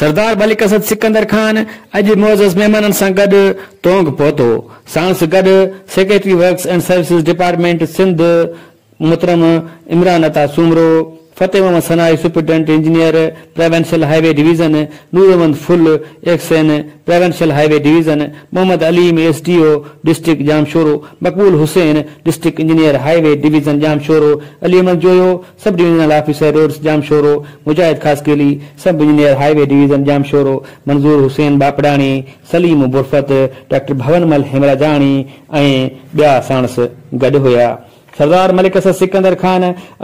सरदार मलिक असद सिकंदर खान, अज मोज़स मेहमान सां गॾु तोंग पहुतो सांस गॾु secretary works and services department Sindh मुहतरम Imran Ata Soomro, Fateh Mohammad Sanai superintendent engineer provincial highway division Noor Ahmed Phul XEN provincial highway division, Mohammad Aleem S D O district Jamshoro, Maqbool Hussain, district engineer highway division Jamshoro Ali Ahmed Joyo, sub divisional officer, roads Jamshoro, Mujahid Khaskheli sub engineer highway division Jamshoro, Manzoor Hussain Bapdani, Saleem Burfat, doctor Bhawanmal Hemrajani, ऐं ॿिया साणस गॾु हुया। Sardar Malik Asad Sikandar Khan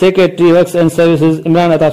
secretary works and services Imran Ata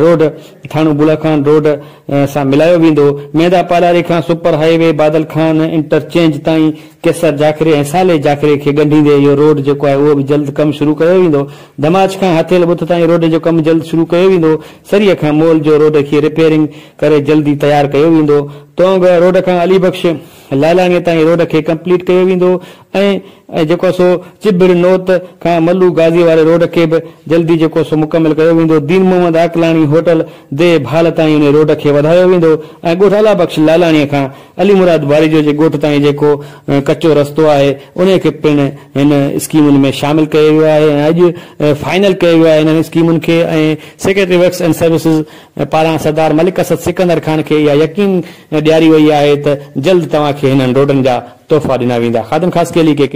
road थानू Bulakhan road सां मिलायो वेंदो। मेदा पालारी खां सुपर हाईवे बादल खान इंटरचेंज ताईं केसर जाखरे साले जाखरे खे ॻंढींदे इहो रोड जेको आहे, उहो बि जल्द कमु शुरू कयो वेंदो। दमाज खां हथियल बुथ ताईं रोड जो कमु जल्द शुरू कयो वेंदो। सरीअ खां मोल जो रोड खे रिपेयरिंग करे जल्दी तयारु कयो वेंदो। तोंग रोड खां अलीबख्श लालाणीअ ताईं रोड खे कंप्लीट कयो सो चिबिड़ नोत खां मल्लू गाज़ी वारे रोड खे बि जल्दी जेको सो मुकमिल कयो दीन मोहम्मद आकलाणी होटल दे भाल ताईं रोड खे वधायो वेंदो। ऐं ॻोठ अला बख़्श लालाणीअ अली मुराद वारी जो जे ॻोठ कचो रस्तो आहे उन खे पिणु हिन में शामिल कयो अॼु फाइनल कयो वियो आहे हिननि स्कीमुनि खे सेक्रेटरी वर्क्स एंड सर्विसिस पारां सरदार मलिक असद सिकंदर खान खे इहा यकीन ॾियारी वई आहे त जल्द तव्हांखे हिननि रोडनि जा वेंदा। ख़ादम ख़ासि के के